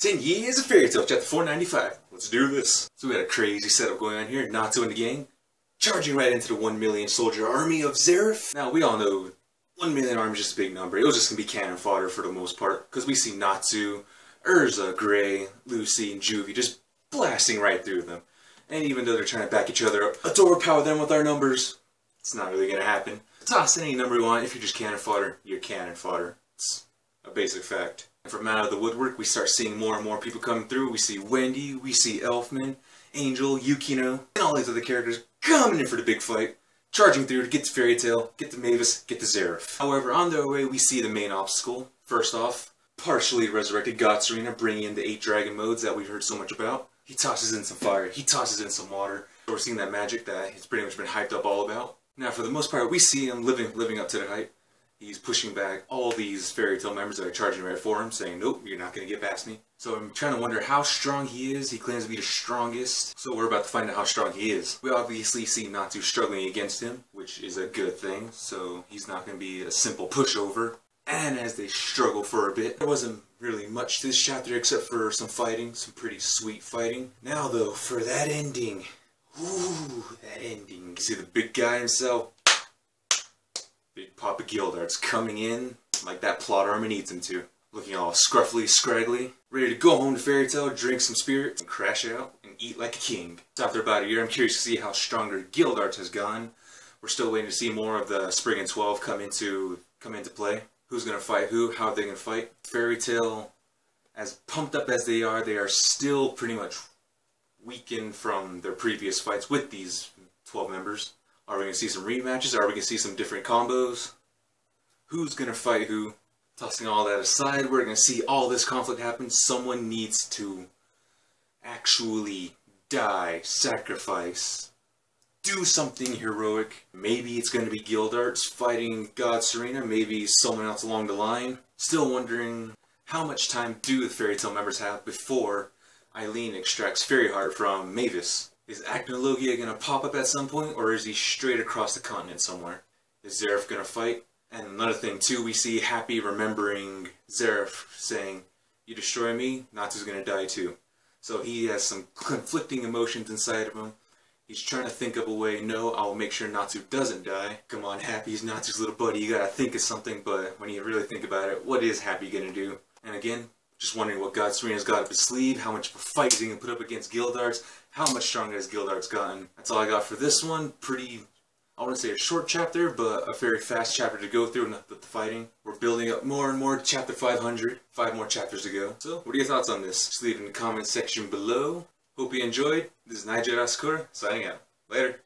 10 years of Fairy Tail, chapter 495. Let's do this. So we had a crazy setup going on here. Natsu and the gang charging right into the 1 million soldier army of Zeref. Now, we all know 1 million army is just a big number. It was just going to be cannon fodder for the most part. Because we see Natsu, Erza, Gray, Lucy, and Juvia just blasting right through them. And even though they're trying to back each other up, let's overpower them with our numbers. It's not really going to happen. Toss any number you want. If you're just cannon fodder, you're cannon fodder. It's a basic fact. From out of the woodwork, we start seeing more and more people coming through. We see Wendy, we see Elfman, Angel, Yukino, and all these other characters coming in for the big fight, charging through to get to Fairy Tail, get to Mavis, get to Zeref. However, on their way, we see the main obstacle. First off, partially resurrected God Serena, bringing in the eight dragon modes that we've heard so much about. He tosses in some fire, he tosses in some water. We're seeing that magic that he's pretty much been hyped up all about. Now, for the most part, we see him living living up to the hype. He's pushing back all these Fairy Tail members that are charging right for him, saying, nope, you're not going to get past me. So I'm trying to wonder how strong he is. He claims to be the strongest, so we're about to find out how strong he is. We obviously see Natsu struggling against him, which is a good thing, so he's not going to be a simple pushover. And as they struggle for a bit, there wasn't really much to this chapter except for some fighting, some pretty sweet fighting. Now though, for that ending, ooh, that ending. You see the big guy himself Big Papa Gildarts coming in like that plot armor needs him to. Looking all scruffly, scraggly, ready to go home to Fairy Tail, drink some spirits, and crash out and eat like a king. After about a year, I'm curious to see how stronger Gildart has gone. We're still waiting to see more of the Spriggan 12 come into come into play. Who's gonna fight who? How are they gonna fight? Fairy Tail, as pumped up as they are, they are still pretty much weakened from their previous fights with these 12 members. Are we going to see some rematches? Are we going to see some different combos? Who's going to fight who? Tossing all that aside, we're going to see all this conflict happen. Someone needs to actually die, sacrifice, do something heroic. Maybe it's going to be Gildarts fighting God Serena, maybe someone else along the line. Still wondering how much time do the Fairy Tail members have before Eileen extracts Fairy Heart from Mavis? Is Acnologia going to pop up at some point, or is he straight across the continent somewhere? Is Zeref going to fight? And another thing, too, we see Happy remembering Zeref saying, You destroy me, Natsu's going to die too. So he has some conflicting emotions inside of him. He's trying to think of a way, no, I'll make sure Natsu doesn't die. Come on, Happy, he's Natsu's little buddy, you gotta think of something, but when you really think about it, what is Happy gonna do? And again, just wondering what God Serena's got up his sleeve, how much of a fight he's going to put up against Gildarts, how much stronger has Gildarts gotten. That's all I got for this one. Pretty, I want to say a short chapter, but a very fast chapter to go through with the fighting. We're building up more and more chapter 500, five more chapters to go. So, what are your thoughts on this? Just leave in the comment section below. Hope you enjoyed. This is Nigel Asakura, signing out. Later.